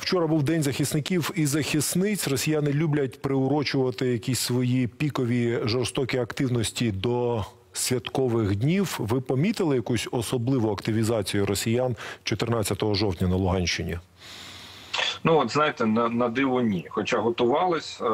Вчора був день захисників і захисниць. Росіяни люблять приурочувати якісь свої пікові жорстокі активності до святкових днів. Ви помітили якусь особливу активізацію росіян 14 жовтня на Луганщині? Ну от знаєте, на, на диво ні. Хоча готувались, е,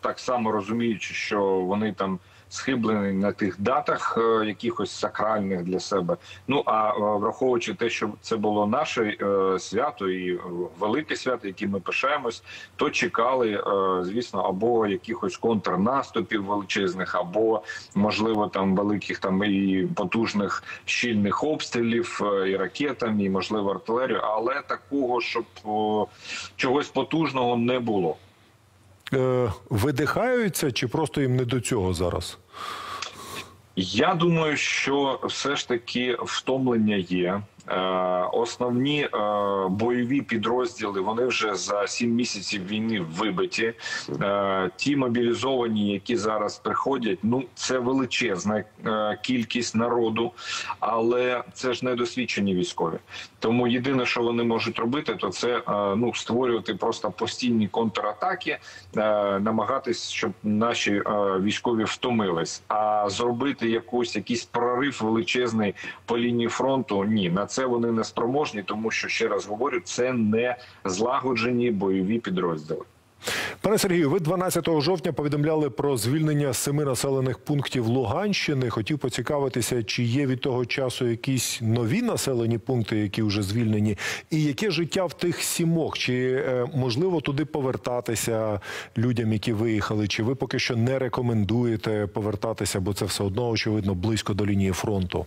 так само розуміючи, що вони там схиблені на тих датах, е, якихось сакральних для себе. Ну а е, враховуючи те, що це було наше е, свято і велике свято, яким ми пишаємось, то чекали, звісно, або якихось контрнаступів величезних, або можливо там великих там і потужних щільних обстрілів і ракетами, і можливо артилерію, але такого, щоб чогось потужного не було. Видихаються чи просто їм не до цього зараз? Я думаю, що все ж таки втомлення є. Е, Основні е, бойові підрозділи вони вже за сім місяців війни вибиті. Е, Ті мобілізовані, які зараз приходять, ну це величезна кількість народу, але це ж недосвідчені військові. Тому єдине, що вони можуть робити, то це ну створювати просто постійні контратаки, намагатись, щоб наші військові втомились. А зробити якусь якийсь прорив величезний по лінії фронту ні, на це вони не спроможні, тому що ще раз говорю, це не злагоджені бойові підрозділи. Пане Сергію, ви 12 жовтня повідомляли про звільнення семи населених пунктів Луганщини. Хотів поцікавитися, чи є від того часу якісь нові населені пункти, які вже звільнені, і яке життя в тих сімох? Чи е, можливо туди повертатися людям, які виїхали? Чи ви поки що не рекомендуєте повертатися, бо це все одно очевидно близько до лінії фронту?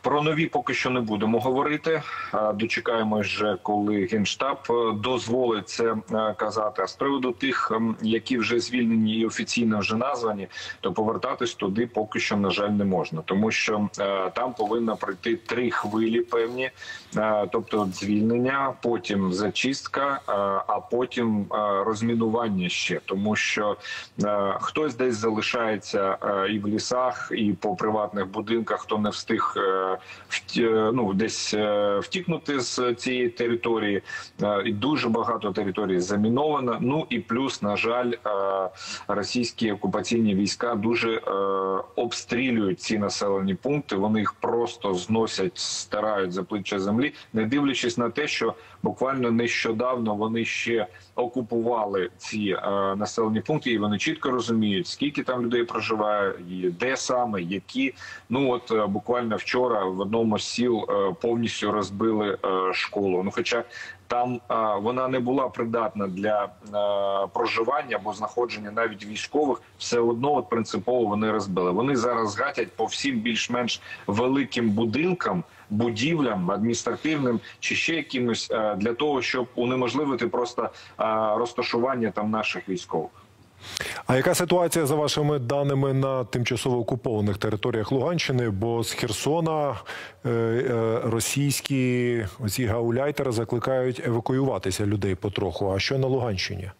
Про нові поки що не будемо говорити. А, Дочекаємось, вже, коли генштаб е, дозволить це е, казати. А з приводу тих, ем, які вже звільнені і офіційно вже названі, то повертатись туди поки що на жаль не можна, тому що е, там повинна пройти три хвилі певні, тобто звільнення, потім зачистка, а потім розмінування ще, тому що хтось десь залишається і в лісах, і по приватних будинках, хто не встиг встиг е, е, ну, десь е, втікнути з цієї території. І дуже багато територій заміновано. Ну і плюс, на жаль, російські окупаційні війська дуже обстрілюють ці населені пункти. Вони їх просто зносять, стирають за плече землі, не дивлячись на те, що буквально нещодавно вони ще окупували ці населені пункти, і вони чітко розуміють, скільки там людей проживає, де саме, які. Ну от е, буквально вчора в одному з сіл е, повністю розбили е, школу. Ну, хоча там е, вона не була придатна для проживання або знаходження навіть військових, все одно от принципово вони розбили. Вони зараз гатять по всім більш-менш великим будинкам. Будівлям адміністративним чи ще якимось для того, щоб унеможливити просто розташування там наших військових. А яка ситуація за вашими даними на тимчасово окупованих територіях Луганщини? Бо з Херсона е, е, російські оці гауляйтери закликають евакуюватися людей потроху. А що на Луганщині?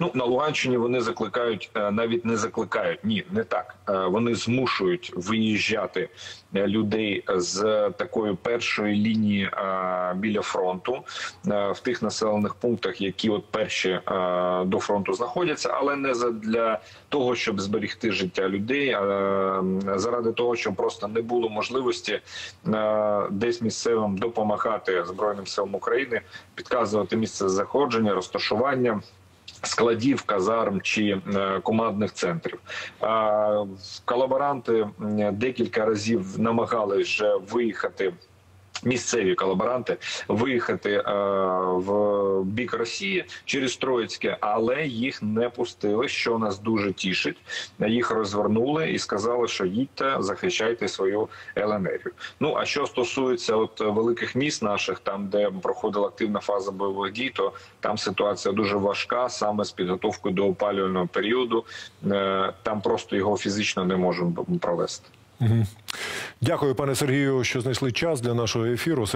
Ну на Луганщині вони закликають е, навіть не закликають. Ні, не так. Е, Вони змушують виїжджати е, людей з такої першої лінії біля фронту в тих населених пунктах, які от перші до фронту знаходяться, але не для того, щоб зберегти життя людей, а заради того, щоб просто не було можливості десь місцевим допомагати збройним силам України, підказувати місце заходження, розташування складів, казарм чи е, командних центрів. Колаборанти декілька разів намагались вже виїхати. Місцеві колаборанти виїхати е, в бік Росії через Троїцьке, але їх не пустили, що нас дуже тішить. Їх розвернули і сказали, що їдьте, захищайте свою ЛНР. Ну а що стосується от великих міст наших, там де проходила активна фаза бойових дій, то там ситуація дуже важка, саме з підготовкою до опалювального періоду. Е, там просто його фізично не можемо провести. Дякую, пане Сергію, що знайшли час для нашого ефіру.